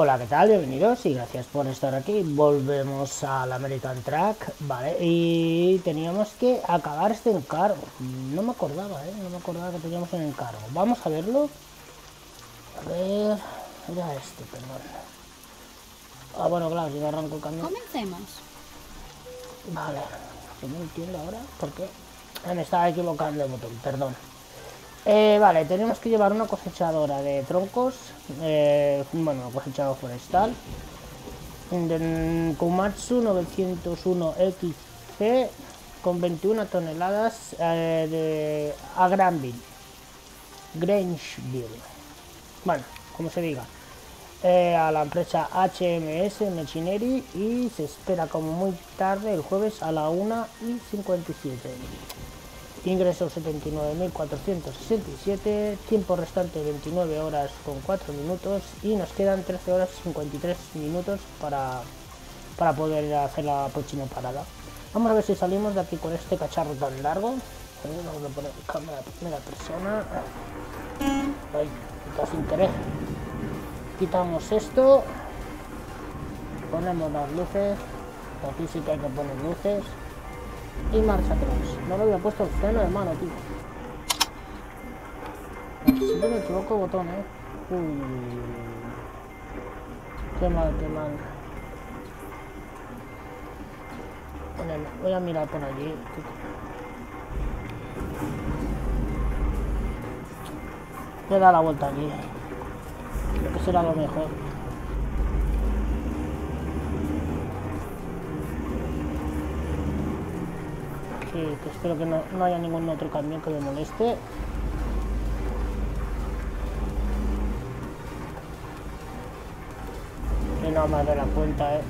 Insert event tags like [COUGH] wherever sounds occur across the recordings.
Hola, ¿qué tal? Bienvenidos y gracias por estar aquí. Volvemos al American Track, ¿vale? Y teníamos que acabar este encargo. No me acordaba, ¿eh? No me acordaba que teníamos un encargo. Vamos a verlo. A ver... Era este, perdón. Ah, bueno, claro, si arranco el camión... Comencemos. Vale. No entiendo ahora por qué. Ah, me estaba equivocando el botón, perdón. Eh, vale, tenemos que llevar una cosechadora de troncos, eh, bueno, cosechador forestal, de Komatsu 901XC con 21 toneladas eh, a Granville, Grangeville, bueno, como se diga, eh, a la empresa HMS Machinery y se espera como muy tarde el jueves a la 1 y 57. Ingresos 79.467, tiempo restante 29 horas con 4 minutos y nos quedan 13 horas 53 minutos para, para poder hacer la próxima parada. Vamos a ver si salimos de aquí con este cacharro tan largo. Vamos a poner cámara primera persona. Ay, sin querer. Quitamos esto. Ponemos las luces. Aquí sí que hay que poner luces y marcha atrás. No le había puesto el freno de mano, tío. Siempre me equivoco botón, eh. Uy. Qué mal, qué mal. Voy a mirar por allí. Voy a dar la vuelta allí. Creo que será lo mejor. Espero que no, no, haya ningún otro camión que me moleste. Que no más de la cuenta, eh.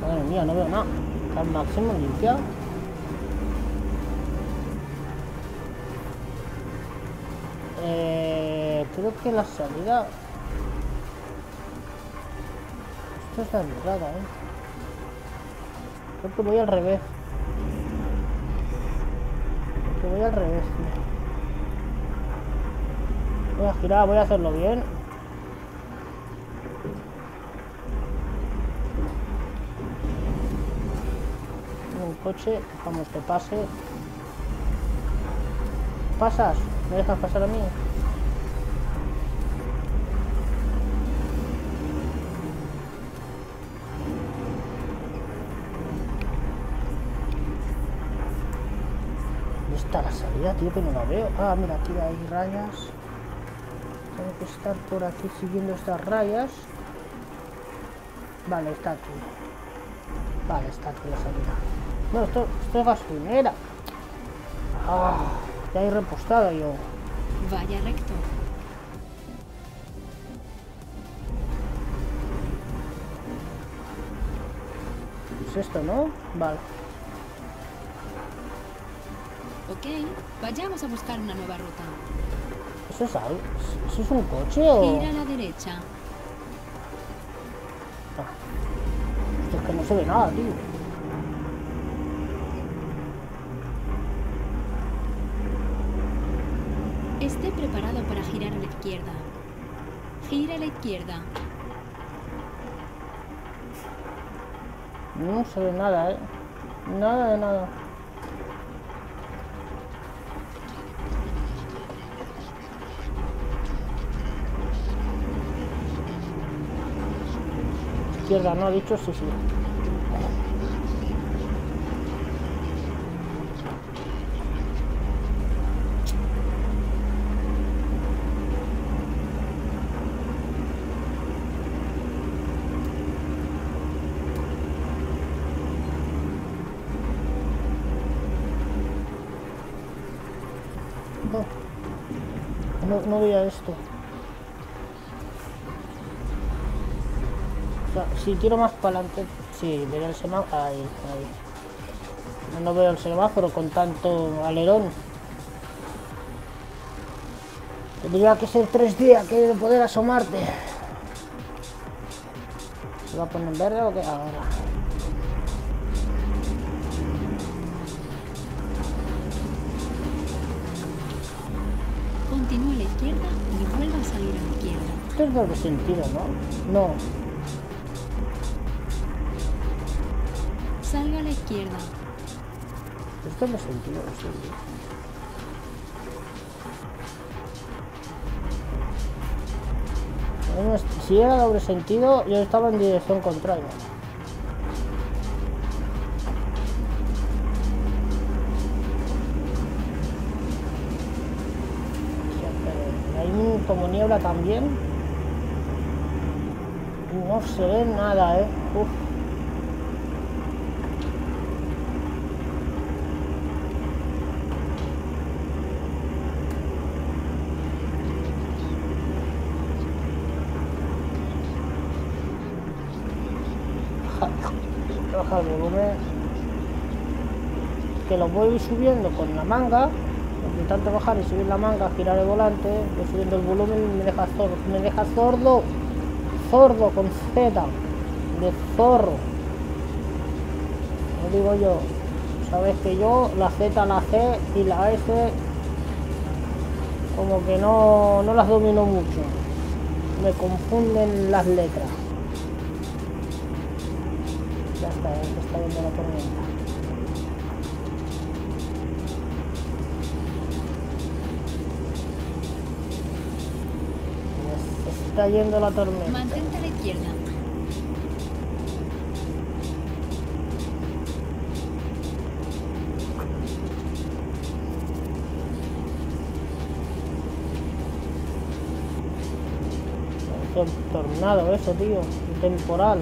Madre mía, no veo nada. Está al máximo limpiado. Eh, creo que la salida Esta es la entrada, ¿eh? Creo que voy al revés. Que voy al revés, tío. Voy a girar, voy a hacerlo bien. Un coche, dejamos que pase. ¿Pasas? ¿Me dejas pasar a mí? Salida, tío, que no la veo? Ah, mira, aquí hay rayas. Tengo que estar por aquí siguiendo estas rayas. Vale, está aquí. Vale, está aquí la salida. No, esto, esto es gasolinera. Ah, ya he repostado yo. Vaya recto. Es esto, ¿no? Vale. Ok, vayamos a buscar una nueva ruta. ¿Eso es algo? ¿Eso es un coche o...? Gira a la derecha. Ah. Esto es que no se ve nada, tío. Esté preparado para girar a la izquierda. Gira a la izquierda. No se ve nada, ¿eh? Nada de nada. Izquierda, ¿no? Dicho, sí, sí. No, no, no veía esto. Si tiro más para adelante, sí, veré el semáforo. Ahí, ahí. No veo el semáforo con tanto alerón. Tendría que ser tres días que poder asomarte. ¿Se va a poner en verde o qué? Ahora. Continúa a la izquierda y vuelva a salir a la izquierda. Esto es doble sentido, ¿no? No. Salga a la izquierda. Es doble sentido. Bueno, Si era doble sentido, yo estaba en dirección contraria. Hay un- como niebla también. No se ve nada, eh. Baja- baja el volumen que lo voy subiendo con la manga de bajar y subir la manga girar el volante voy subiendo el volumen me deja sordo me deja sordo sordo con Z de zorro lo digo yo sabes que yo la Z la C y la S como que no, no las domino mucho me confunden las letras ya está, está viendo la tormenta. Está yendo la tormenta. Mantente a la izquierda. Tornado eso, tío. Temporal.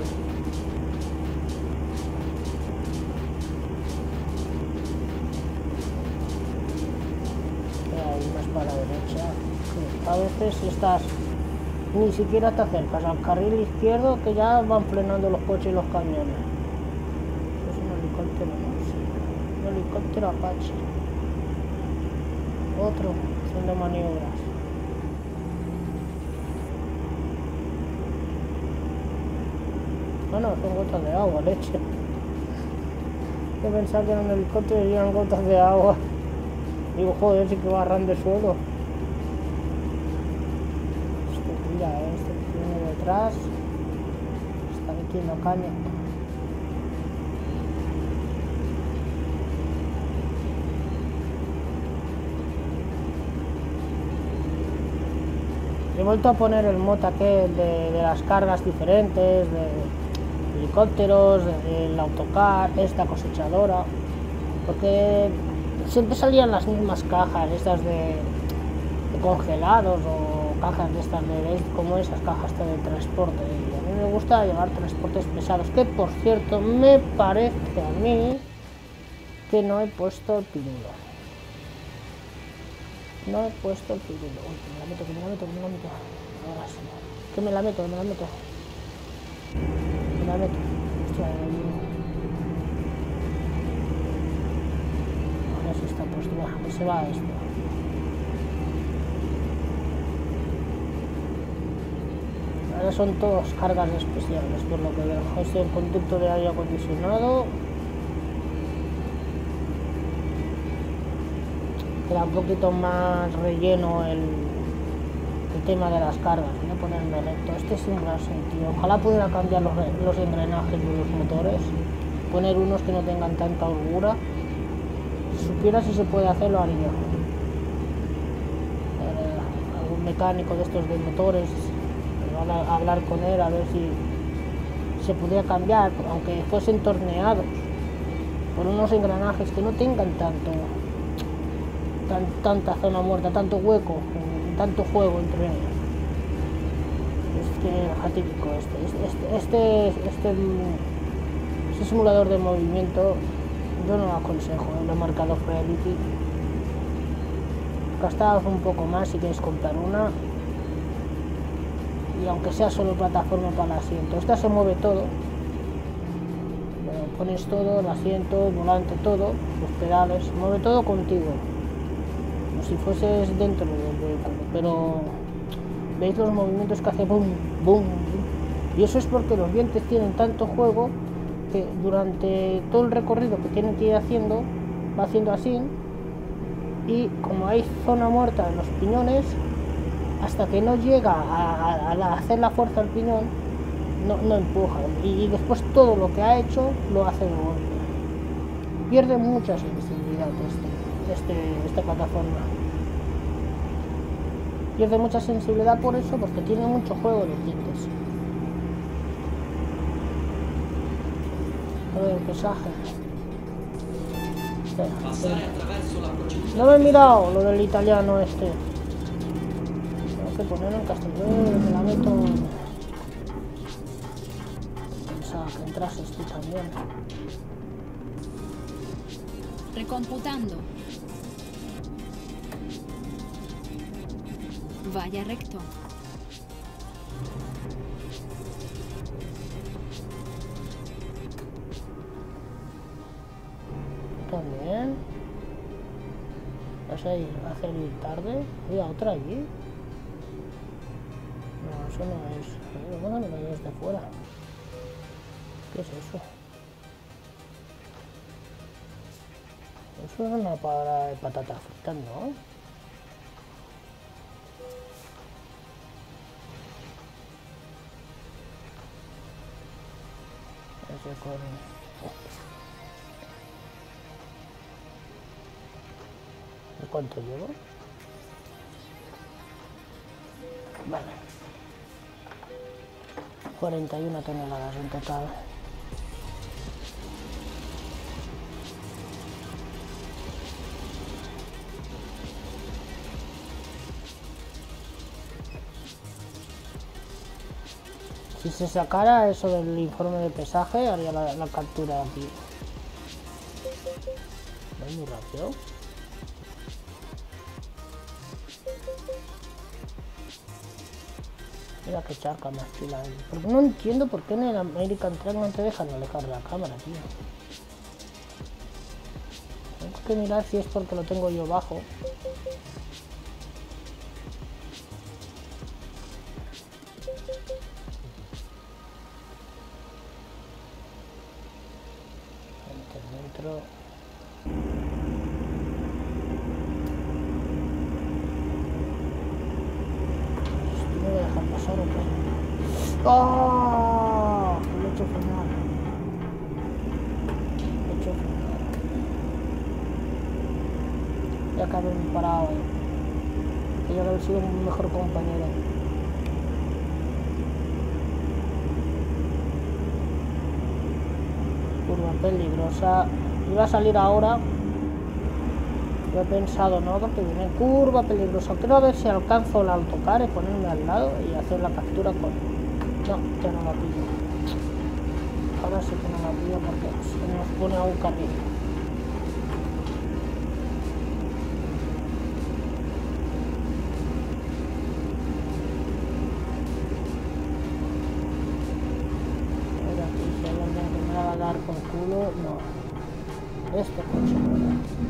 Hay más para la derecha. A veces estás ni siquiera te acercas al carril izquierdo que ya van frenando los coches y los camiones. Es un helicóptero, no. Un helicóptero Apache. Otro haciendo maniobras. Ah, no, son gotas de agua, leche. Yo pensaba que en un helicóptero eran gotas de agua. Digo, joder, sí que va a ran de suelo. Este tira, ¿eh? este que viene detrás. Está metiendo caña. He vuelto a poner el mod aquel de, de las cargas diferentes, de helicópteros, del autocar, esta cosechadora, porque siempre salían las mismas cajas, estas de, de congelados o cajas de estas de, ¿veis? como esas cajas de transporte. Y a mí me gusta llevar transportes pesados, que por cierto me parece a mí que no he puesto el pirulo. No he puesto el pirulo. Uy, que me la meto, que me la meto, que me la meto. Ahora sí. Que me la meto, que me la meto. Me la meto. Hostia. Ahora sí está puesto. Buah, que se va esto. Son todos cargas especiales, por lo que es el conducto de aire acondicionado. Queda un poquito más relleno el, el tema de las cargas. Voy a ponerme recto. Este es un gran sentido. Ojalá pudiera cambiar los, los engranajes de los motores. Poner unos que no tengan tanta holgura. Si supiera si se puede hacer, lo haría. Eh, algún mecánico de estos de motores. A hablar con él a ver si se pudiera cambiar, aunque fuesen torneados, por unos engranajes que no tengan tanto tan- tanta zona muerta, tanto hueco, eh, tanto juego entre ellos. Es que atípico este, este, este, este, este, este simulador de movimiento yo no lo aconsejo, eh, lo he marcado Reality. Gastaos un poco más si queréis comprar una. Y aunque sea solo plataforma para el asiento, esta se mueve todo. Pones todo, el asiento, el volante, todo, los pedales, mueve todo contigo como si fueses dentro del pero veis los movimientos que hace boom, boom. y eso es porque los dientes tienen tanto juego que durante todo el recorrido que tienen que ir haciendo, va haciendo así y como hay zona muerta en los piñones, hasta que no llega a, hacer la fuerza al piñón, no, no empuja. Y, después todo lo que ha hecho lo hace de golpe. Pierde mucha sensibilidad este, este, esta plataforma. Pierde mucha sensibilidad por eso, porque tiene mucho juego de tintes. A ver, pesaje. No me he mirado lo del italiano este. Que ponerlo en castellano, me la meto. Pensaba que entrases tú también. Recomputando. Vaya recto. También. ¿Vas a ir a hacer tarde? ¿Había otra allí? No, eso no es. Bueno, no es de fuera. ¿Qué es eso? Eso es una para de patatas fritas, ¿no? Ese con... ¿Cuánto llevo? Vale. 41 toneladas en total. Si se sacara eso del informe de pesaje, haría la, la captura aquí. Que charca más. Porque no entiendo por qué en el American Track no te dejan alejar la cámara, tío. Tengo que mirar si es porque lo tengo yo bajo. ¡Oh! Lo he hecho frenar. Lo he hecho. Ya acabé parado ahí. Tenía que haber sido un mejor compañero. Curva peligrosa. Iba a salir ahora. Yo he pensado, no, porque viene curva peligrosa. Quiero ver si alcanzo el autocar y ponerme al lado y hacer la captura con no, ya no la pillo. Ahora sí que no la pillo porque se nos pone a un carril. Ahora aquí si hay alguien que me va a dar con culo, no. Este coche no.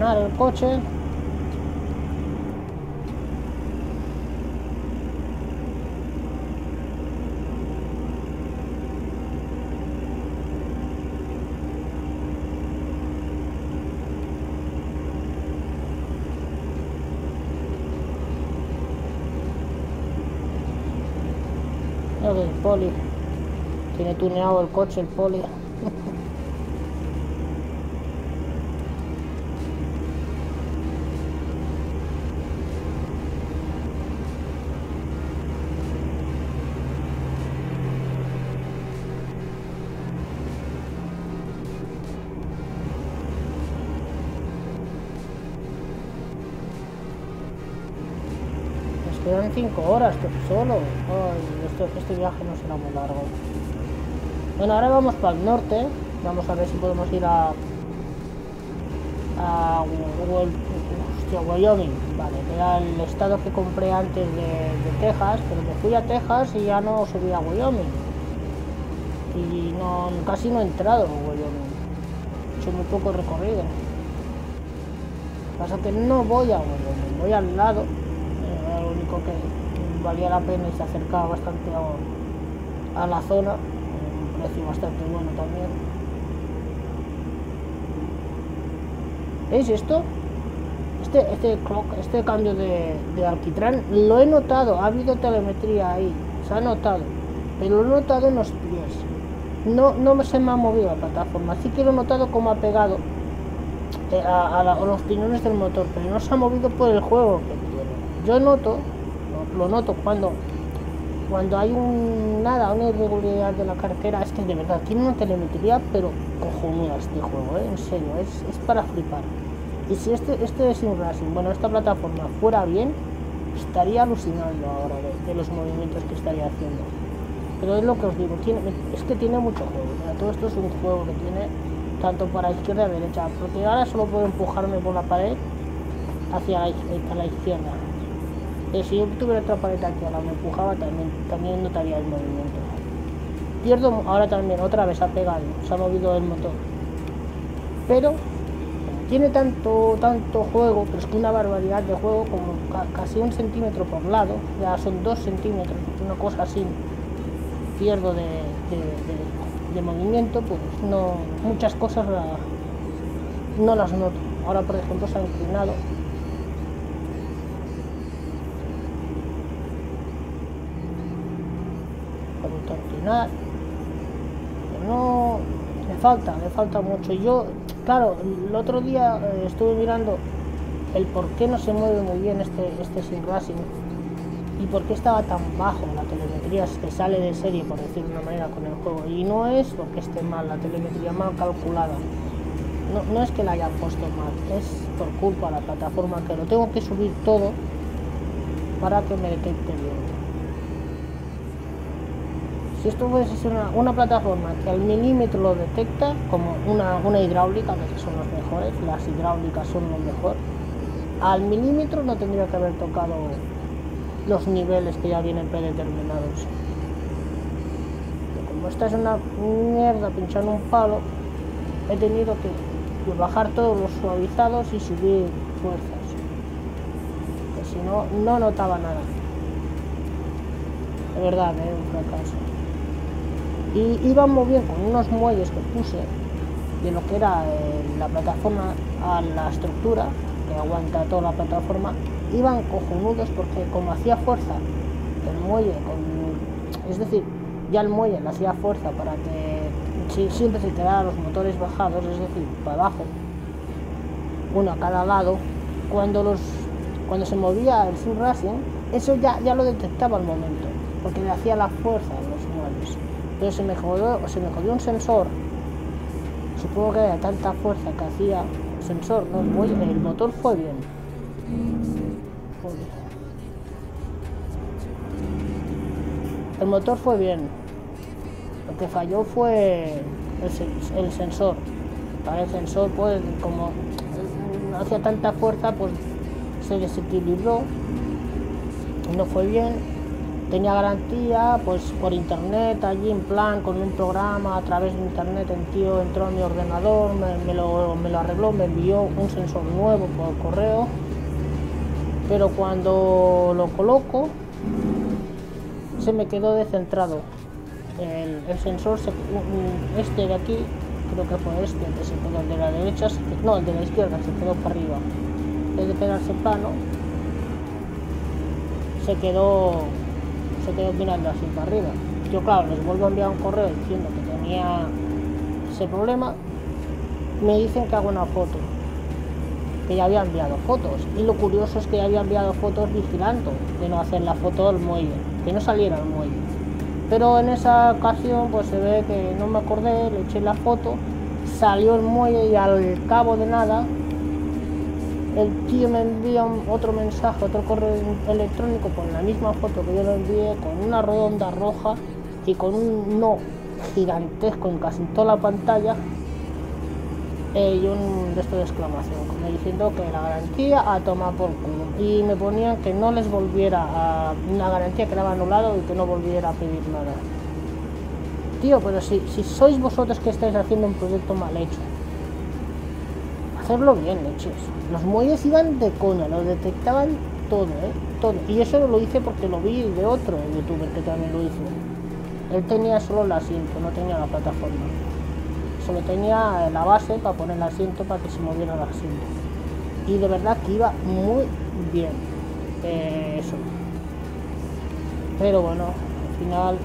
Frenar el coche. el poli. Tiene tuneado el coche el poli. 5 horas solo. Ay, este viaje no será muy largo. Bueno, ahora vamos para el norte. Vamos a ver si podemos ir a... A... Wyoming, vale, era el estado que compré antes de, Texas, pero me fui a Texas y ya no subí a Wyoming. Y casi no he entrado en Wyoming. He hecho muy poco recorrido. Pasa que no voy a Wyoming, voy al lado. Valía la pena y se acercaba bastante a, la zona. Un precio bastante bueno también. ¿Veis esto? Este, este este cambio de, de, alquitrán, lo he notado, ha habido telemetría ahí, se ha notado, pero lo he notado en los pies. No, no se me ha movido la plataforma, sí que lo he notado como ha pegado eh, a, los piñones del motor, pero no se ha movido por el juego. Yo noto, lo, noto cuando cuando hay un nada, una irregularidad de la cartera, es que de verdad tiene una telemetría, pero cojonuda este juego, ¿eh? en serio, es, es, para flipar. Y si este, este Sim Racing, bueno, esta plataforma fuera bien, estaría alucinando ahora de, de, los movimientos que estaría haciendo. Pero es lo que os digo, tiene, es que tiene mucho juego. Todo esto es un juego que tiene tanto para izquierda y derecha, porque ahora solo puedo empujarme por la pared hacia la izquierda y si yo tuviera otra pared aquí ahora me empujaba también, notaría el movimiento. Pierdo ahora también, otra vez ha pegado, se ha movido el motor. Pero tiene tanto, tanto juego, pero es que una barbaridad de juego, como ca casi un centímetro por lado, ya son dos centímetros, una cosa así, pierdo de, de, movimiento, pues no, muchas cosas no las noto. Ahora, por ejemplo, se ha inclinado, no le falta le falta mucho. Yo claro el otro día eh, estuve mirando el por qué no se mueve muy bien este este sim racing y por qué estaba tan bajo la telemetría que sale de serie por decir de una manera con el juego. Y no es porque esté mal la telemetría mal calculada. No, no es que la hayan puesto mal es por culpa de la plataforma que lo tengo que subir todo para que me detecte bien si esto fuese una, una, plataforma que al milímetro lo detecta, como una, una hidráulica, que son los mejores, las hidráulicas son lo mejor, al milímetro no tendría que haber tocado los niveles que ya vienen predeterminados. Como esta es una mierda pinchando un palo, he tenido que bajar todos los suavizados y subir fuerzas. Que si no, no notaba nada. De verdad, es ¿eh? un fracaso y iban muy bien con unos muelles que puse de lo que era eh, la plataforma a la estructura que aguanta toda la plataforma iban cojonudos porque como hacía fuerza el muelle con, es decir ya el muelle le hacía fuerza para que siempre se quedaran los motores bajados es decir para abajo uno a cada lado cuando los cuando se movía el Racing eso ya, ya lo detectaba al momento porque le hacía la fuerza pero se me jodió, se me jodió un sensor. Supongo que era tanta fuerza que hacía sensor no muy, el motor fue bien. El motor fue bien. Lo que falló fue el, sensor. Para el sensor pues como hacía tanta fuerza pues se desequilibró. No fue bien tenía garantía pues por internet allí en plan con un programa a través de internet el tío entró a mi ordenador me, lo, me, lo, arregló me envió un sensor nuevo por correo. Pero cuando lo coloco se me quedó descentrado. El, sensor se, este de aquí creo que fue este que se quedó el de la derecha no el de la izquierda se quedó para arriba. En vez de quedarse plano se quedó se quedó mirando así para arriba. Yo, claro, les vuelvo a enviar un correo diciendo que tenía ese problema. Me dicen que hago una foto. Que ya había enviado fotos. Y lo curioso es que ya había enviado fotos vigilando de no hacer la foto del muelle. Que no saliera el muelle. Pero en esa ocasión, pues se ve que no me acordé, le eché la foto. Salió el muelle y al cabo de nada el tío me envía otro mensaje, otro correo electrónico con la misma foto que yo le envié, con una redonda roja y con un no gigantesco en casi toda la pantalla, eh, y un de esto de exclamación, como diciendo que la garantía a tomar por culo. Y me ponían que no les volviera a una garantía que era anulado y que no volviera a pedir nada. Tío, pero si, si sois vosotros que estáis haciendo un proyecto mal hecho, hacerlo bien, hechos. Los muelles iban de coña, lo detectaban todo, ¿eh? Todo. Y eso lo hice porque lo vi de otro youtuber que también lo hizo. Él tenía solo el asiento, no tenía la plataforma. Solo tenía la base para poner el asiento para que se moviera el asiento. Y de verdad que iba muy bien. eh, eso. Pero bueno, al final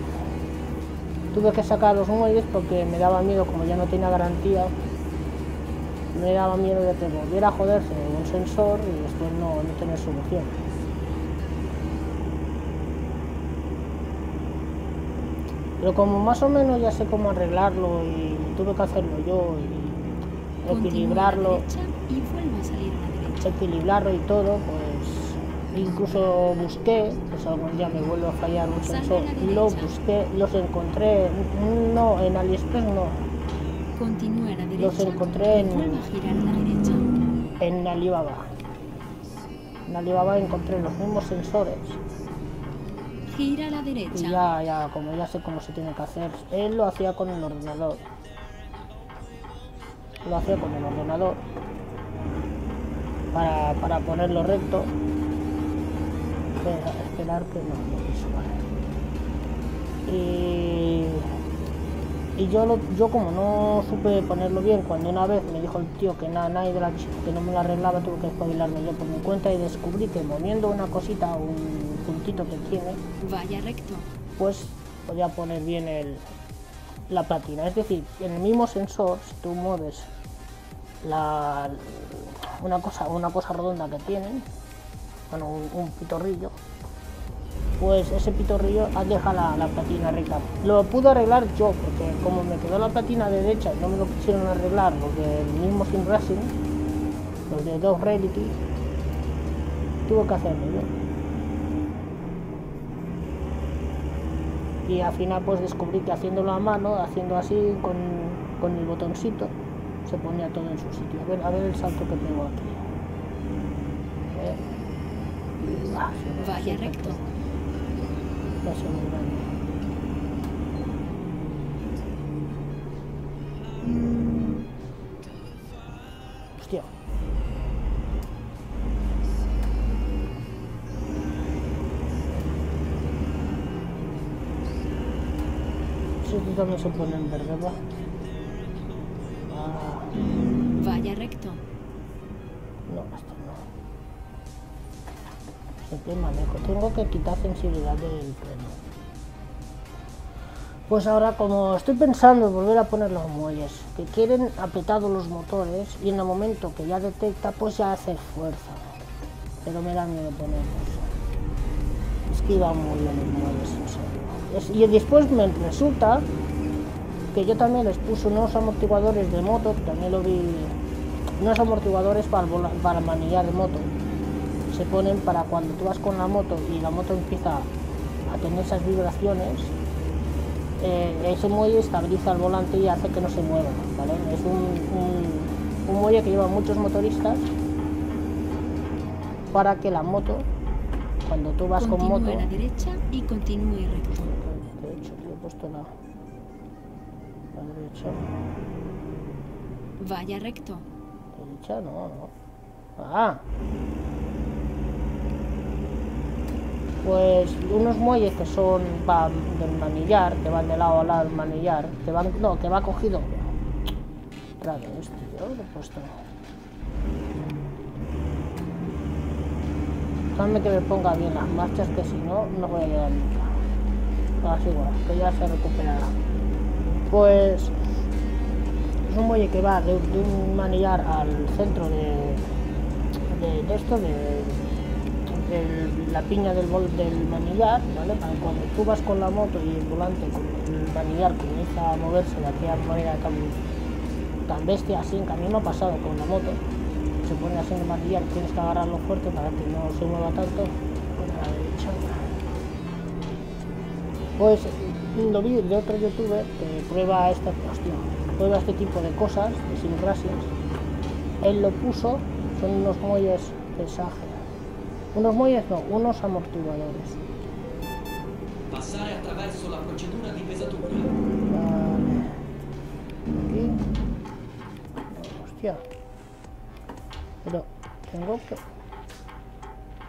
tuve que sacar los muelles porque me daba miedo, como ya no tenía garantía, me daba miedo de que volviera a joderse un sensor y después no, no tener solución. Pero como más o menos ya sé cómo arreglarlo y tuve que hacerlo yo y equilibrarlo, y equilibrarlo y todo, pues incluso busqué, pues algún día me vuelve a fallar un sensor, lo busqué, los encontré, no, en AliExpress no, Continúe a la derecha Los encontré en- y vuelva a girar a la derecha. en Alibaba. En Alibaba encontré los mismos sensores Gira a la y derecha. ya, ya, como ya sé cómo se tiene que hacer, él lo hacía con el ordenador. Lo hacía con el ordenador para, para ponerlo recto. Espera, esperar que no, quiso, vale. Y, y yo, lo, yo como no supe ponerlo bien, cuando una vez me dijo el tío que nada, nadie de la chica que no me lo arreglaba, tuve que espabilarme yo por mi cuenta y descubrí que moviendo una cosita, un puntito que tiene, Vaya recto. pues podía poner bien el, la platina. Es decir, en el mismo sensor, si tú mueves la, una, cosa, una cosa redonda que tienen, bueno, un, un pitorrillo, pues ese pitorrillo deja la, la platina recta. Lo pude arreglar yo, porque como me quedó la platina derecha y no me lo quisieron arreglar los del mismo Sim Racing, los de Dog Reality, tuve que hacerlo yo. y al final pues descubrí que haciéndolo a mano, haciendo así con, con el botoncito, se ponía todo en su sitio. A ver, a ver el salto que tengo aquí. Eh. Vaya recto. Muy grande. Hostia. Sí, tú también se pone en verde, ¿va? Ah, Vaya recto. no, esto manejo. Tengo que quitar sensibilidad del freno. Pues ahora como estoy pensando en volver a poner los muelles, que quieren apretados los motores y en el momento que ya detecta pues ya hace fuerza. Pero me da miedo ponerlos. Es que iban muy bien los muelles, y después me resulta que yo también les puse unos amortiguadores de moto, también lo vi, unos amortiguadores para, para manillar de moto. Se ponen para cuando tú vas con la moto y la moto empieza a tener esas vibraciones, eh, ese muelle estabiliza el volante y hace que no se mueva, ¿vale? Es un, un- un muelle que llevan muchos motoristas para que la moto, cuando tú vas con moto, a la derecha y continúe recto. derecho, tío, he puesto la, la derecha, Vaya recto. derecha, no, no. Ah. Pues unos muelles que son pa- del manillar, que van de lado a lado del manillar, que van, no, que va cogido. Otra vez, tío, lo he puesto. Dame que me ponga bien las marchas, que si no, no voy a llegar nunca. Así igual, que ya se recuperará. Pues es un muelle que va de, un manillar al centro de, de esto, de, la piña del, bol, del manillar, ¿vale? Para cuando tú vas con la moto y el volante, el manillar comienza a moverse de aquella manera tan, tan bestia, así en camino pasado con la moto, se pone así en el manillar, tienes que agarrarlo fuerte para que no se mueva tanto. Pues lo vi de otro youtuber que prueba esta hostia, todo este tipo de cosas, de sin gracias. Él lo puso, son unos muelles pesaje. Unos muelles no, unos amortiguadores. Passare attraverso la procedura di pesatura. Vale. Aquí. Hostia. Pero tengo que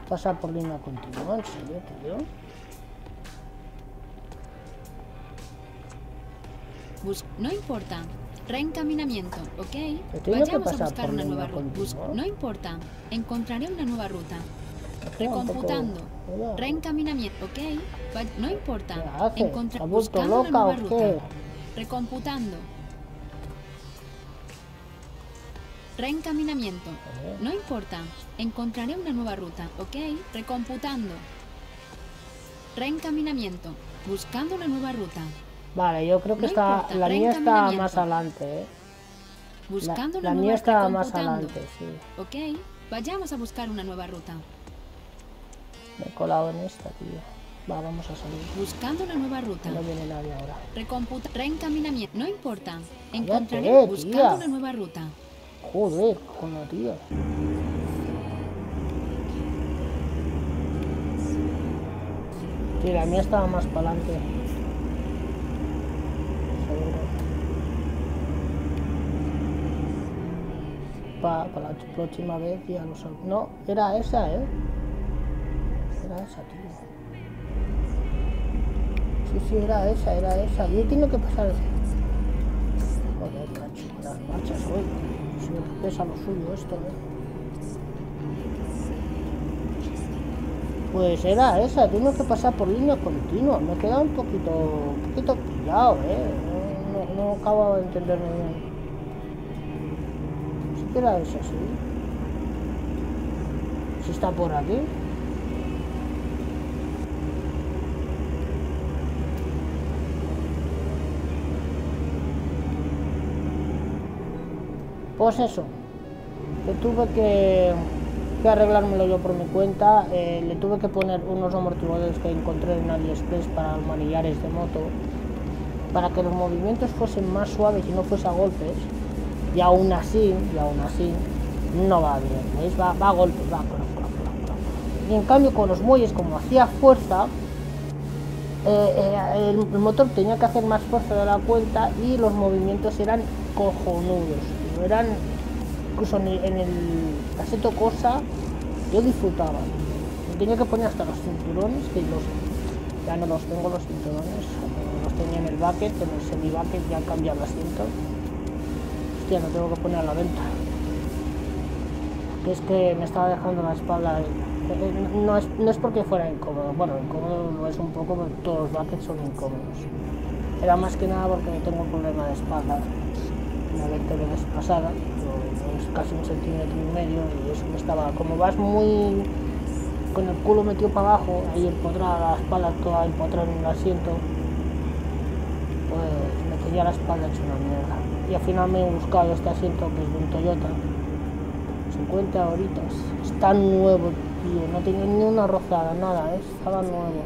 pasar por línea continua, ¿en serio, tío? Bus no importa. Reencaminamiento, ¿ok? Vayamos a pasar buscar una nueva ruta. Bus no importa. Encontraré una nueva ruta. Recomputando. Reencaminamiento, ¿ok? No importa. ¿Qué hace? Encontra- ¿Se ha vuelto buscando una nueva ruta. qué? Recomputando. Reencaminamiento. No importa. Encontraré una nueva ruta, ¿ok? Recomputando. Reencaminamiento. Buscando una nueva ruta. Vale, yo creo que No está, importa, la mía está más adelante, ¿eh? La, Buscando la una mía nueva está más adelante, sí. ¿Ok? Vayamos a buscar una nueva ruta. Me he colado en esta, tío. Va, vamos a salir. Buscando una nueva ruta. No viene nadie ahora. Recomputa. Reencaminamiento. No importa. Cállate, Encontraré buscando tía. una nueva ruta. Joder, con la tía. Sí, la mía estaba más para adelante. Pa- Para la próxima vez ya lo sab- No, era esa, ¿eh? Esa, tío. Sí, sí, era esa, era esa. Yo tengo que pasar. Joder, cacho, las marchas hoy. Si me pesa lo suyo esto, ¿eh? Pues era esa, tengo que pasar por línea continua. Me queda un poquito, un poquito pillado, ¿eh? No, no, no acabo de entender muy bien. Sí que era esa, sí. Si está por aquí. Pues eso, que tuve que, arreglármelo yo por mi cuenta, eh, le tuve que poner unos amortiguadores que encontré en AliExpress para los manillares de moto, para que los movimientos fuesen más suaves y no fuese a golpes, y aún así, y aún así, no va bien, ¿veis? Va, va a golpes, va, clac. Y en cambio con los muelles, como hacía fuerza, eh, eh, el motor tenía que hacer más fuerza de la cuenta y los movimientos eran cojonudos. Eran incluso en el, en caseto cosa yo disfrutaba. Tenía que poner hasta los cinturones, que los, ya no los tengo los cinturones, los tenía en el bucket, en el semi bucket ya cambié el asiento. Hostia, no tengo que poner a la venta. Que es que me estaba dejando la espalda. eh, eh, No es, no es porque fuera incómodo, bueno, incómodo lo es un poco, pero todos los buckets son incómodos. Era más que nada porque tengo un problema de espalda, una vértebra desplazada, yo- es casi un centímetro y medio, y eso me estaba, como vas muy con el culo metido para abajo, ahí empotrada, la espalda toda empotrada en el asiento, pues me tenía la espalda hecha una mierda. Y al final me he buscado este asiento que es de un Toyota, 50 horitas. Está nuevo, tío. No tenía ni una rozada, nada, ¿eh? estaba nuevo.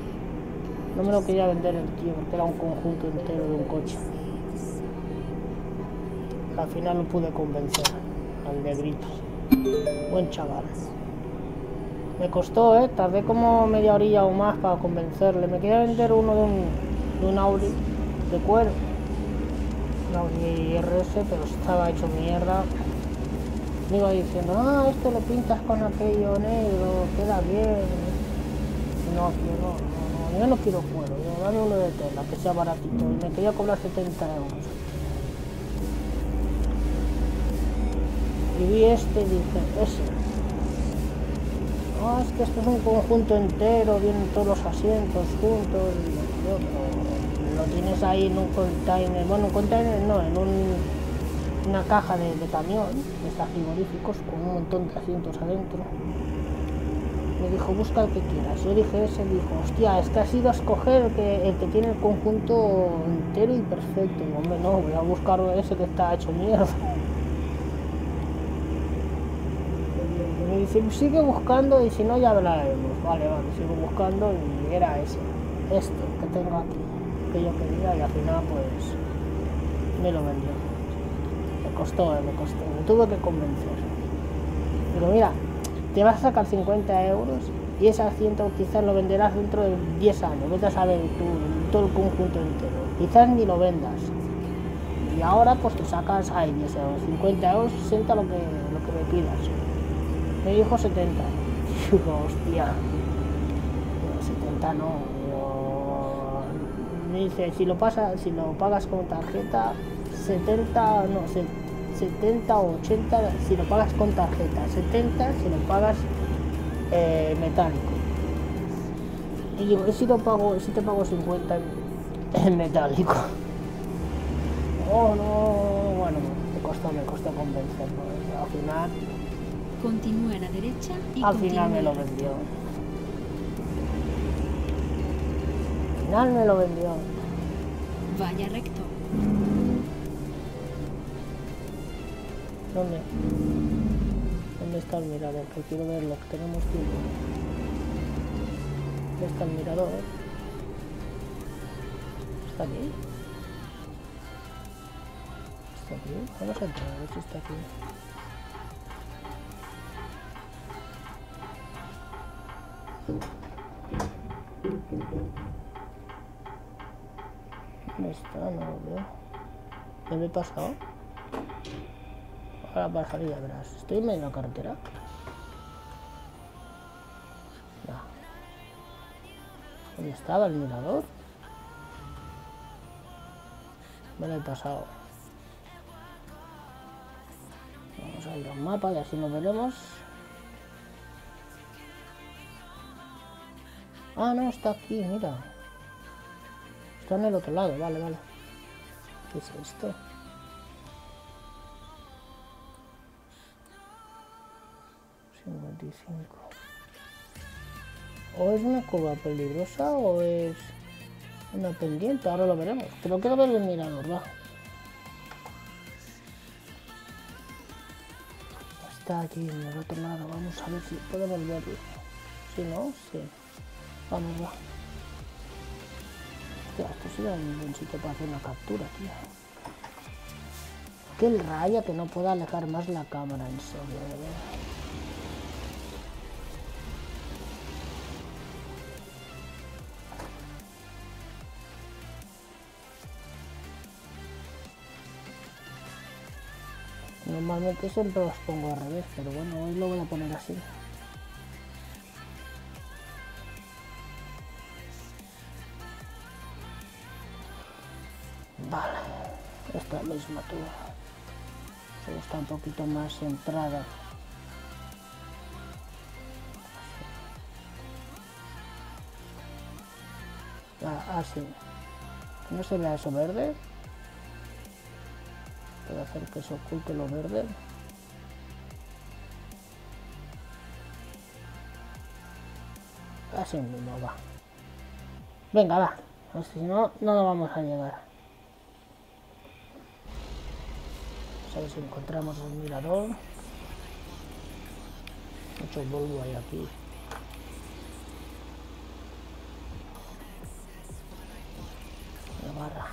No me lo quería vender el tío porque era un conjunto entero de un coche. Al final lo pude convencer al negrito. Buen chaval. Me costó, ¿eh? Tardé como media orilla o más para convencerle. Me quería vender uno de un, de un Audi de cuero. Un Audi RS, pero estaba hecho mierda. Me iba diciendo, ah, esto lo pintas con aquello negro, queda bien. No, no, no, no, yo no quiero cuero, yo dame uno de tela, que sea baratito. Y me quería cobrar 70 euros. Y vi este y dije, ese. No, es que esto es un conjunto entero, vienen todos los asientos juntos. Y pero lo tienes ahí en un container, bueno, un container no, en un, una caja de, camión, de estas con un montón de asientos adentro. Me dijo, busca el que quieras. Yo dije ese, dijo, hostia, es que has ido a escoger el que, el que tiene el conjunto entero y perfecto. Digo, hombre, no, voy a buscar ese que está hecho mierda. Me sigue buscando y si no ya hablaremos. Vale, vale, sigo buscando y era ese, este que tengo aquí, que yo quería y al final pues me lo vendió. costó, eh, me costó, me tuve que convencer. Pero mira, te vas a sacar 50 euros y ese asiento quizás lo venderás dentro de 10 años, vete a saber tú, todo el conjunto entero. Quizás ni lo vendas. Y ahora pues te sacas, ay, 10 euros, 50 euros, 60 lo que, lo que me pidas. Me dijo 70. Digo, hostia. Digo, 70 no. Digo, me dice, si lo, pasa, si lo pagas con tarjeta, 70, no, se- 70 o 80 si lo pagas con tarjeta, 70 si lo pagas eh, metálico. Y digo, ¿y si, lo pago, si te pago 50 en, en metálico? Oh, no, bueno, me costó, me costó convencerlo. Al final, Continúe a la derecha y al final me lo vendió. Al final me lo vendió. Vaya recto. ¿Dónde? ¿Dónde está el mirador? Que quiero verlo, que tenemos tiempo. ¿Dónde está el mirador? ¿Está aquí? ¿Está aquí? Vamos a entrar, a ver si está aquí. ¿Qué me he pasado? Ahora bajaré ya verás. Estoy en medio de la carretera. Ya. ¿Dónde estaba el mirador? Me lo he pasado. Vamos a ir a un mapa y así lo veremos. Ah, no, está aquí, mira. Está en el otro lado, vale, vale. ¿Qué es esto? O es una curva peligrosa o es una pendiente, ahora lo veremos. Quiero ver el mirador, va. Está aquí en el otro lado, vamos a ver si podemos verlo. Si no, sí. Vamos, va. Hostia, esto sería un buen sitio para hacer una captura, tío. Qué raya que no pueda alejar más la cámara, en serio, de verdad. Normalmente siempre los pongo al revés, pero bueno, hoy lo voy a poner así. Esta misma tú. Solo está un poquito más centrada. Ah, así. ¿No se vea eso verde? Puedo hacer que se oculte lo verde. Así mismo va. Venga, va. Pues Si no, no lo vamos a llegar. A si encontramos el mirador. Mucho polvo hay aquí. La barra.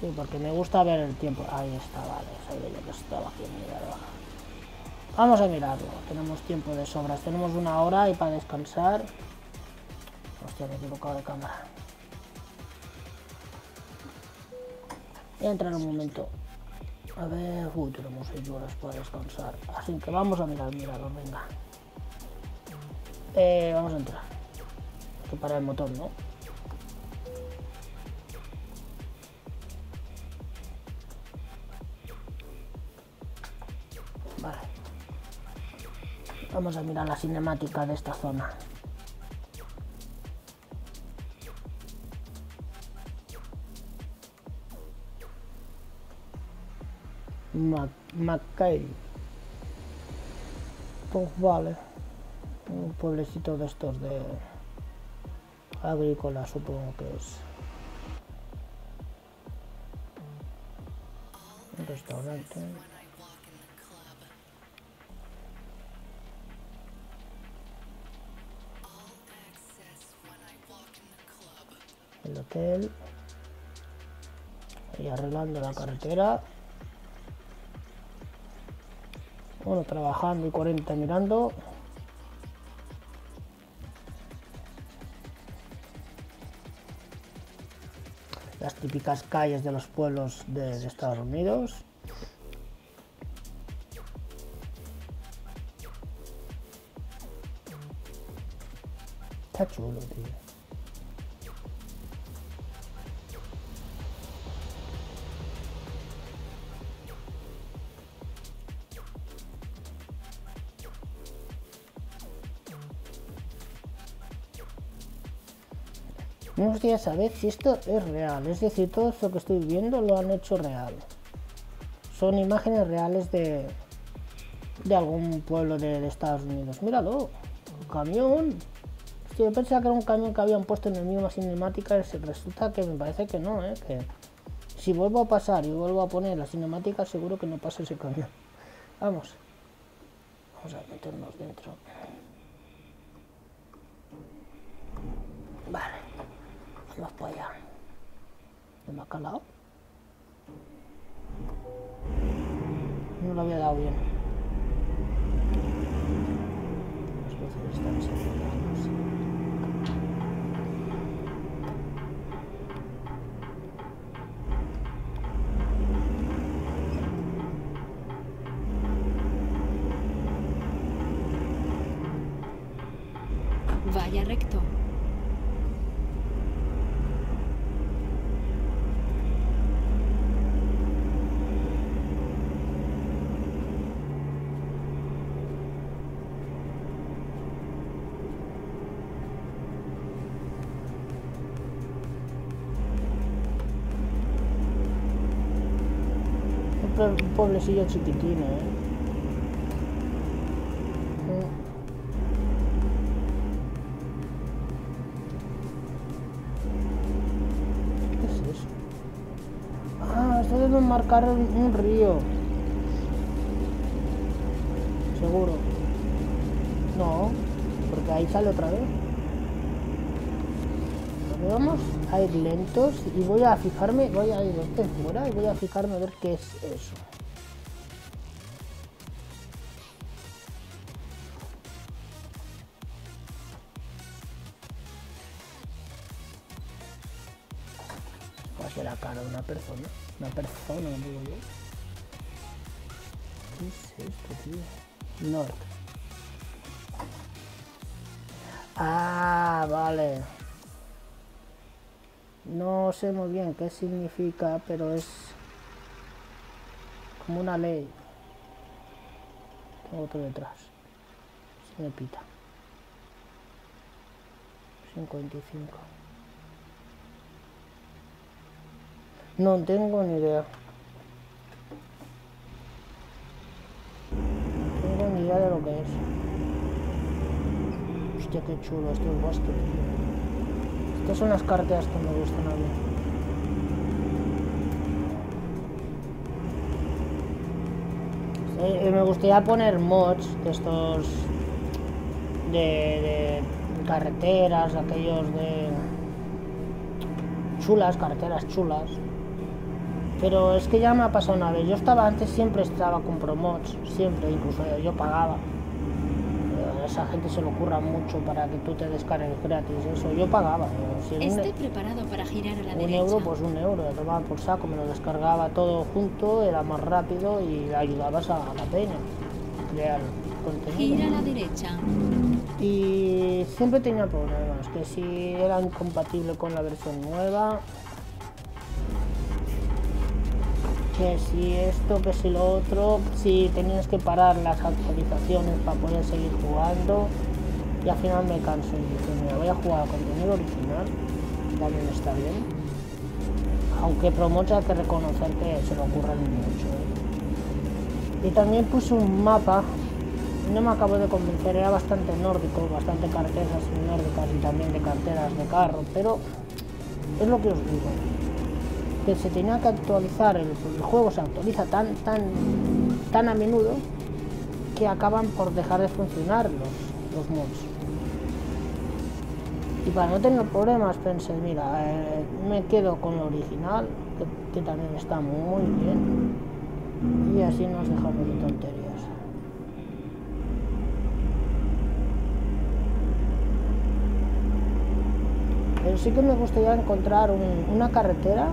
Sí, porque me gusta ver el tiempo. Ahí está, vale. Sabía yo que estaba aquí el mirador. Vamos a mirarlo. Tenemos tiempo de sobras. Tenemos una hora y para descansar. Hostia, me he equivocado de cámara. A entrar un momento. A ver, uy, tenemos 6 horas para descansar. Así que vamos a mirar el mirador, venga. Eh, vamos a entrar. Hay que parar el motor, ¿no? Vale. Vamos a mirar la cinemática de esta zona. Mackay. Pues vale. Un pueblecito de estos de agrícola supongo que es. Un restaurante. El hotel. Ahí arreglando la carretera. Uno trabajando y 40 mirando. Las típicas calles de los pueblos de, de Estados Unidos. Está chulo, tío. Me gustaría saber si esto es real, es decir, todo esto que estoy viendo lo han hecho real. Son imágenes reales de, de algún pueblo de, Estados Unidos. Míralo, un camión. Hostia, yo pensaba que era un camión que habían puesto en el mismo cinemática resulta que me parece que no, ¿eh? que si vuelvo a pasar y vuelvo a poner la cinemática seguro que no pasa ese camión. Vamos. Vamos a meternos dentro. Vale. Vamos para allá. ¿Me ha calado? No lo había dado bien. Las luces están encendidas. Vaya recto. Un pue- un pueblecillo chiquitín, ¿eh? Ah, marcar un, río. Seguro. No, porque ahí sale otra vez. Vamos a ir lentos y voy a fijarme, voy a ir este fuera y voy a fijarme a ver qué es eso. Una persona. Una persona, digo yo. ¿Qué es esto, tío? Ah, vale. No sé muy bien qué significa, pero es como una ley. Tengo otro detrás. Se me pita. 55. No tengo ni idea. No tengo ni idea de lo que es. Hostia, qué chulo, esto es vasto. Estas son las carteras que me gustan a mí. Y me gustaría poner mods de estos de, de carreteras, aquellos de chulas, carreteras chulas. Pero es que ya me ha pasado una vez. Yo estaba antes, siempre estaba con promods, siempre, incluso yo pagaba. A esa gente se le ocurra mucho para que tú te descargues gratis. Eso yo pagaba. si un- Esté preparado para girar a la un derecha. euro, pues un euro, lo tomaba por saco, me lo descargaba todo junto, era más rápido y ayudabas a la peña a crear contenido. Gira a la derecha. Y siempre tenía problemas, que si era incompatible con la versión nueva, que si esto, que si lo otro, si tenías que parar las actualizaciones para poder seguir jugando, y al final me canso y dije, mira, voy a jugar a contenido original, también está bien. Aunque Promocha hay que reconocer que se lo ocurren mucho. ¿eh? Y también puse un mapa, no me acabo de convencer, era bastante nórdico, bastante carteras nórdicas y también de carteras de carro, pero es lo que os digo, que se tenía que actualizar, el, el juego se actualiza tan, tan, tan a menudo que acaban por dejar de funcionar los, los mods. Y para no tener problemas pensé, mira, eh, me quedo con lo original, que también está muy bien. Y así nos dejamos de tonterías. Pero sí que me gustaría encontrar un- una carretera,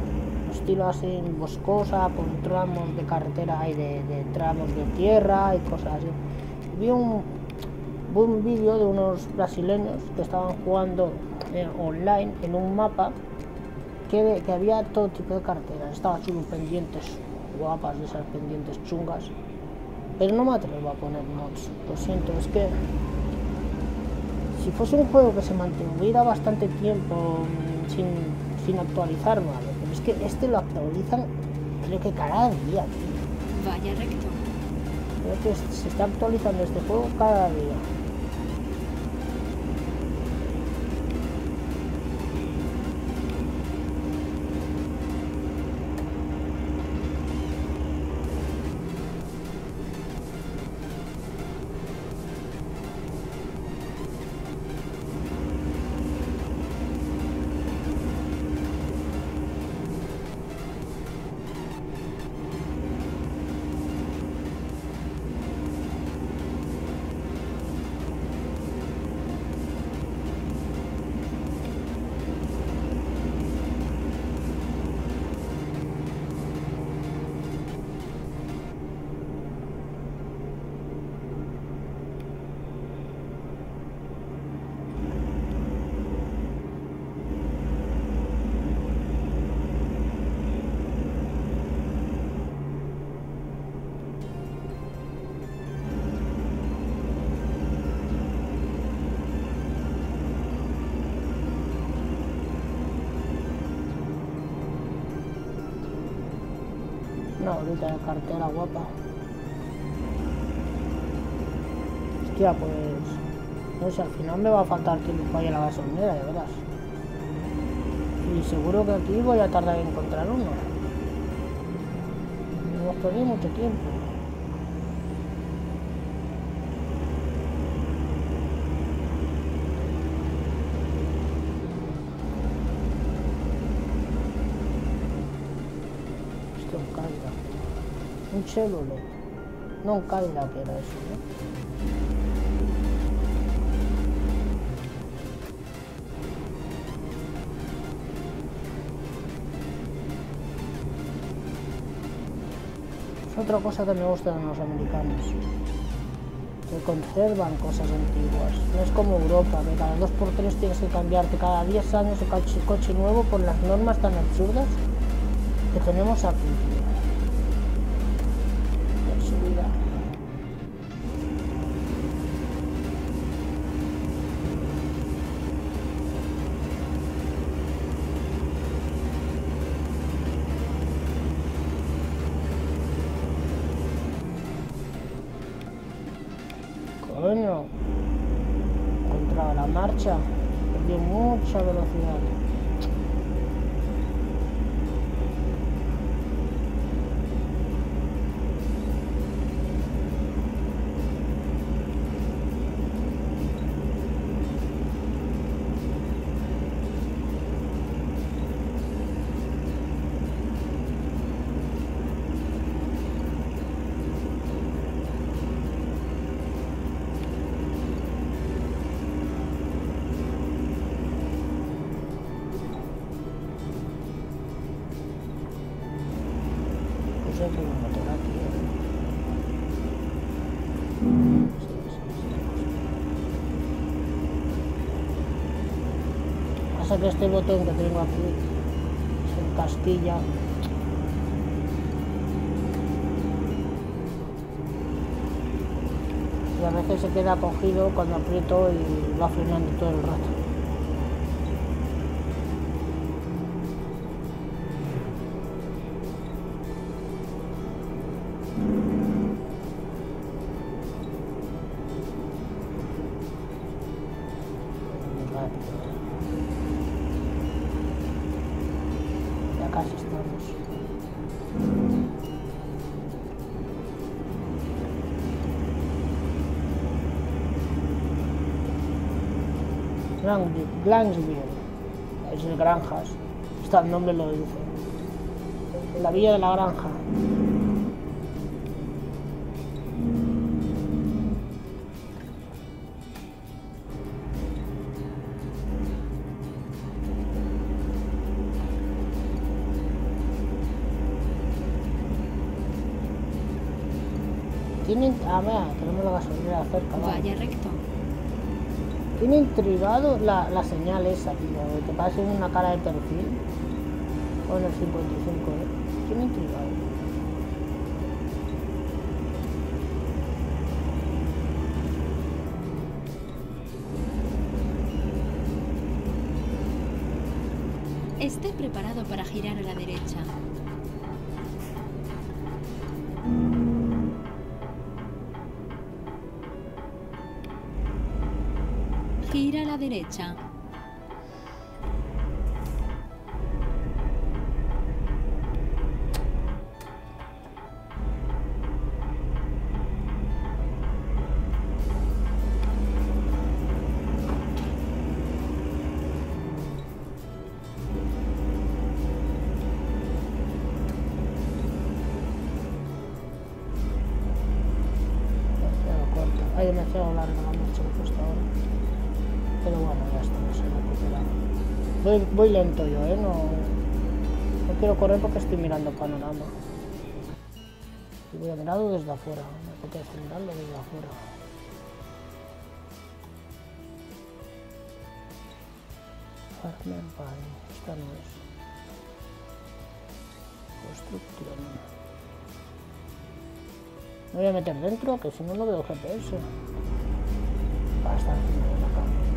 estilo así boscosa, con tramos de carretera y de, tramos de tierra y cosas así. Vi un, un vídeo de unos brasileños que estaban jugando eh, online en un mapa que, que había todo tipo de carreteras. Estaban solo pendientes guapas de esas pendientes chungas. Pero no me atrevo a poner mods. Lo siento, es que si fuese un juego que se mantuviera bastante tiempo mm, sin, sin actualizar, vale. Es que este lo actualizan creo que cada día, tío. Vaya recto. Creo que se está actualizando este juego cada día. Una bolita de cartera guapa. Hostia, pues... No sé, al final me va a faltar que me vaya la gasolinera, de veras. Y seguro que aquí voy a tardar en encontrar uno. Hemos perdido mucho tiempo. Esto es un Cadillac. Un Chevrolet. No un Cadillac era eso. Es otra cosa que me gusta de los americanos. Que conservan cosas antiguas. No es como Europa, que cada dos por tres tienes que cambiarte cada 10 años un coche nuevo por las normas tan absurdas que tenemos aquí. Este botón que tengo aquí es Castilla. Y a veces se queda cogido cuando aprieto y va frenando todo el rato. Casi estamos. Glansville, es el Granjas. Está el nombre lo dice. la villa de la granja. Mira, tenemos la gasolinera cerca. vale. Vaya recto. Tiene intrigado la, la señal esa, tío, que pase una cara de perfil. O en el 55, ¿eh? Tiene intrigado. Esté preparado para girar a la derecha. Gira a Pero bueno, ya. Voy, voy lento yo, ¿eh? No, no quiero correr porque estoy mirando panorama. Y voy a mirarlo desde afuera. Me apetece mirarlo desde afuera. Vine. Esta no es. Construcción. Me voy a meter dentro, que si no, no veo GPS. Va a estar encima de la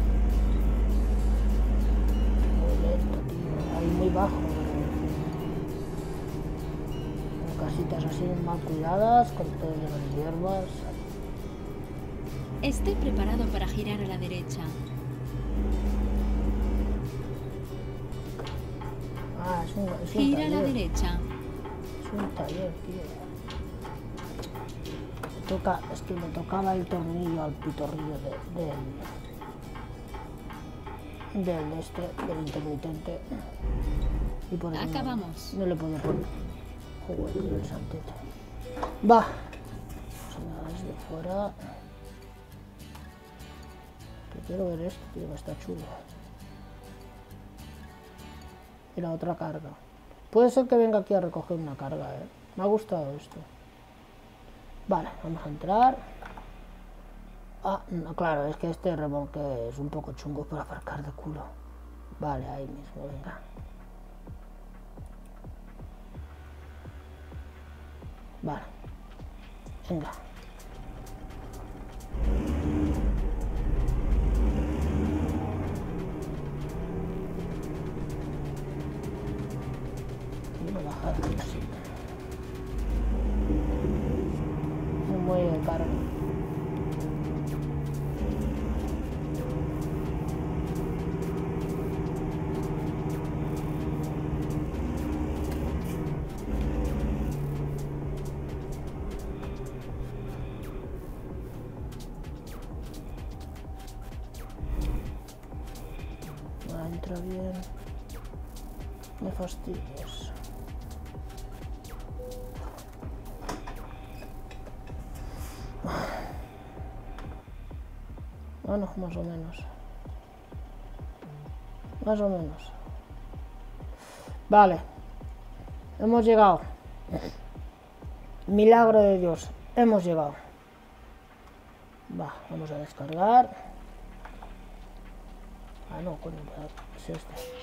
Ahí muy bajo. Con casitas así mal cuidadas, con todo lleno de hierbas. Esté preparado para girar a la derecha. Ah, es un, es un Gira a la derecha. Es un taller, tío. Me toca, es que me tocaba el tornillo al pitorrillo de, del, del este, del intermitente. Y por eso no-. No, le puedo poner. Joder, el. Va. Mirar desde fuera. Que quiero ver esto, tío, que está chulo. Y la otra carga. Puede ser que venga aquí a recoger una carga, ¿eh? Me ha gustado esto. Vale, vamos a entrar. Ah, no, claro, es que este remolque es un poco chungo para aparcar de culo. Vale, ahí mismo, venga. Vale. Venga. Bueno, más o menos. Más o menos. Vale. Hemos llegado. Milagro de Dios. Hemos llegado. Va, vamos a descargar. Ah, no, coño, es este.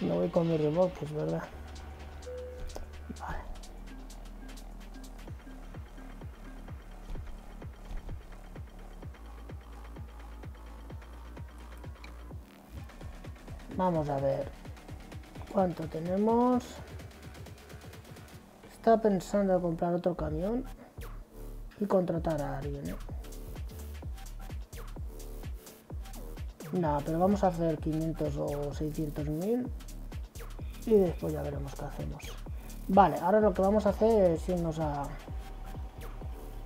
No voy con mi remolque, es verdad. Vale. Vamos a ver. ¿Cuánto tenemos? Estaba pensando en comprar otro camión y contratar a alguien. ¿eh? No, pero vamos a hacer 500 o 600 mil y después ya veremos qué hacemos. Vale, ahora lo que vamos a hacer es irnos a,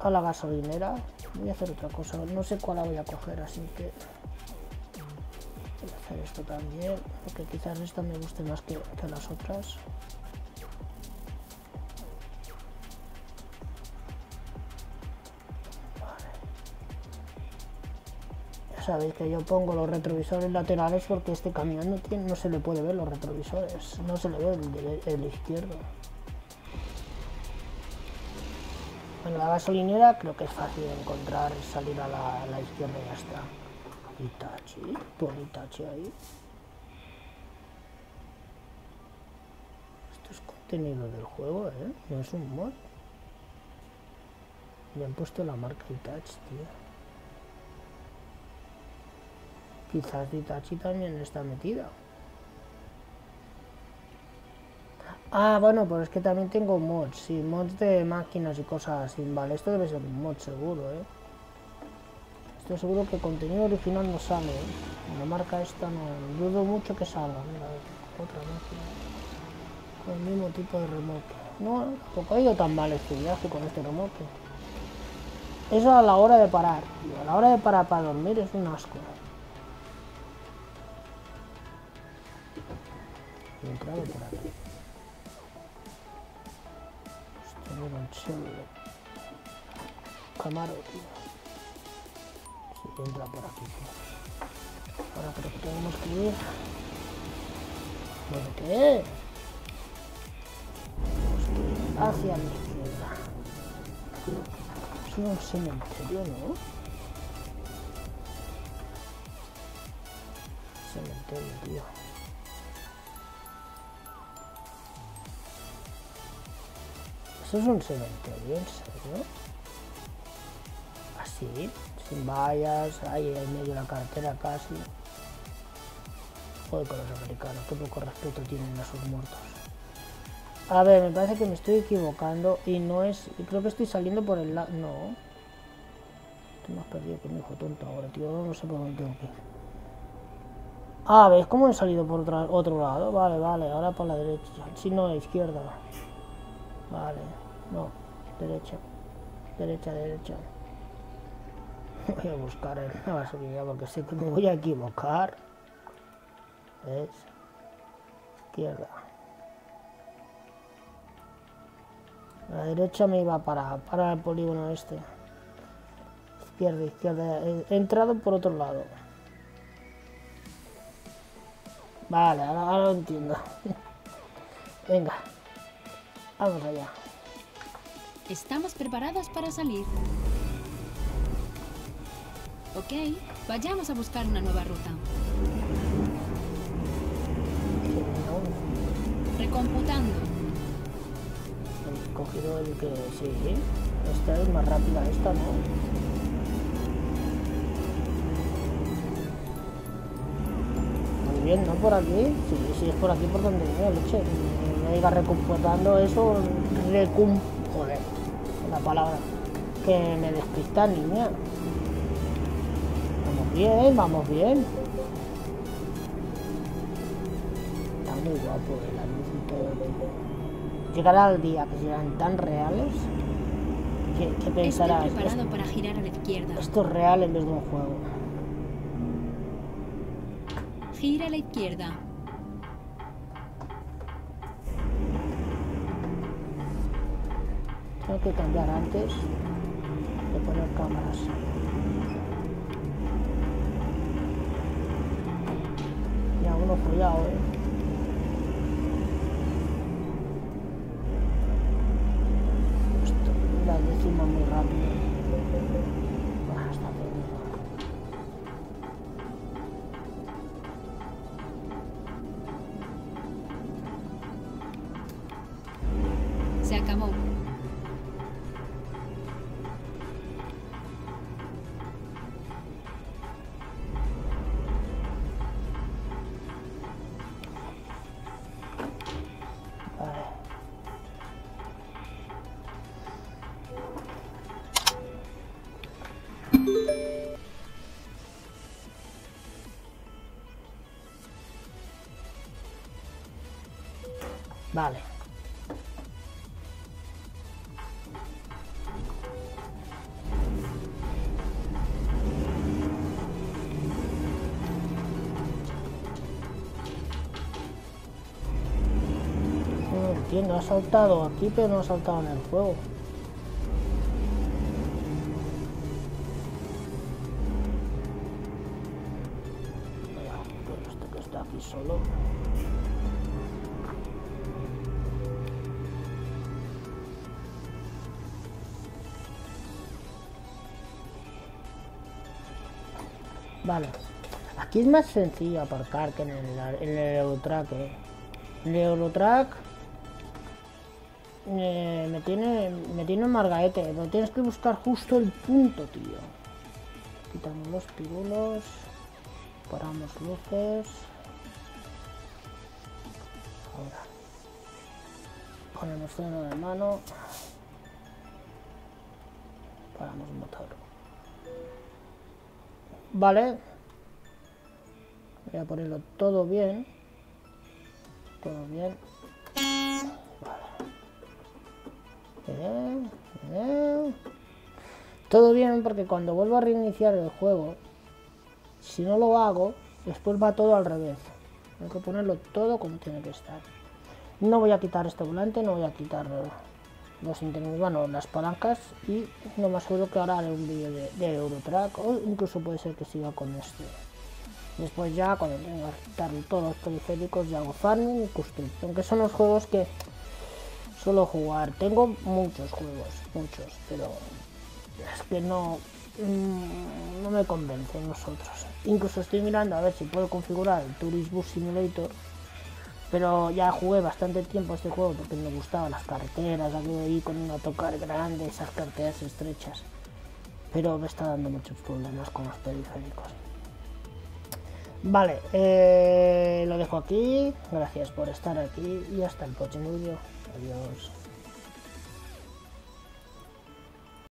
a la gasolinera. Voy a hacer otra cosa, no sé cuál la voy a coger, así que voy a hacer esto también, porque quizás esta me guste más que, que las otras. Sabéis que yo pongo los retrovisores laterales porque este camión no, tiene, no se le puede ver los retrovisores, no se le ve el, izquierdo. En la gasolinera creo que es fácil encontrar, salir a la, izquierda y ya está. Itachi, pon Itachi ahí. Esto es contenido del juego, ¿eh? No es un mod. Le han puesto la marca Itachi, tío. Quizás Itachi también está metida. Ah, bueno, pues es que también tengo mods, sí, mods de máquinas y cosas así. Vale, esto debe ser un mod seguro, ¿eh? Estoy seguro que contenido original no sale, ¿eh? La marca esta no... Dudo mucho que salga, mira, otra máquina. Con el mismo tipo de remolque. No, tampoco ha ido tan mal este viaje con este remolque. Eso a la hora de parar. A la hora de parar para dormir es un asco. Entrado por aquí. Mira un chulo. Camaro, tío. Si entra por aquí, tío. Ahora creo que tenemos que ir. ¿Dónde qué? Hacia la izquierda. Es un cementerio, ¿no? Cementerio, tío. Es un cementerio? ¿En serio? Así, sin vallas, ahí en medio de la carretera casi. Joder con los americanos, qué poco respeto tienen a sus muertos. A ver, me parece que me estoy equivocando y no es... Creo que estoy saliendo por el lado... No. Estoy más perdido que mi hijo tonto ahora, tío. No sé por dónde tengo que ir. Ah, ¿ves cómo he salido por otro lado? Vale, vale, ahora por la derecha. Si no, a la izquierda. Vale. No, derecha. Derecha, derecha. Voy a buscar en la porque sé que me voy a equivocar. ¿Ves? Izquierda. La derecha me iba para, para el polígono este. Izquierda, izquierda. He entrado por otro lado. Vale, ahora, ahora lo entiendo. [LAUGHS] Venga. Vamos allá. Estamos preparados para salir. Ok, vayamos a buscar una nueva ruta. Recomputando. He cogido el que sí. Esta es más rápida, esta no. Muy bien, ¿no? Por aquí. Sí, sí, es por aquí por donde viene leche. Me diga recomputando eso. Recum... La palabra que me despista, niña. Vamos bien, vamos bien. Está muy guapo la luz y todo. Llegará el día que serán tan reales que, pensarás. preparado para girar a la izquierda. Esto es real en vez de un juego. Gira a la izquierda. Tengo que cambiar antes de poner cámaras. Ya uno follado, eh. Esto, la décima muy rápido. Vale. No entiendo, ha saltado aquí, pero no ha saltado en el juego. Esto que está aquí solo. Vale. Aquí es más sencillo aparcar que en el, en el Eurotrack. eh. En Eurotrack eh, me tiene me tiene un margaete, pero tienes que buscar justo el punto, tío. Quitamos los pirulos, paramos luces. Ahora. Ponemos freno de mano. Paramos motor. Vale. Voy a ponerlo todo bien. Todo bien. Todo bien porque cuando vuelvo a reiniciar el juego, si no lo hago, después va todo al revés. Hay que ponerlo todo como tiene que estar. No voy a quitar este volante, no voy a quitar los internos, bueno, las palancas y no más seguro que ahora haré un vídeo de, de Eurotrack o incluso puede ser que siga con este. Después ya cuando tenga que quitar todos los periféricos ya hago farming y custom, aunque son los juegos que suelo jugar. Tengo muchos juegos, muchos, pero es que no, mm, no me convencen nosotros. Incluso estoy mirando a ver si puedo configurar el Tourist Bus Simulator, pero ya jugué bastante tiempo a este juego porque me gustaban las carreteras, aquí ahí con un autocar grande, esas carreteras estrechas. Pero me está dando muchos problemas con los periféricos. Vale, eh, lo dejo aquí. Gracias por estar aquí y hasta el próximo vídeo. Adiós.